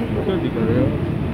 Good picaderos.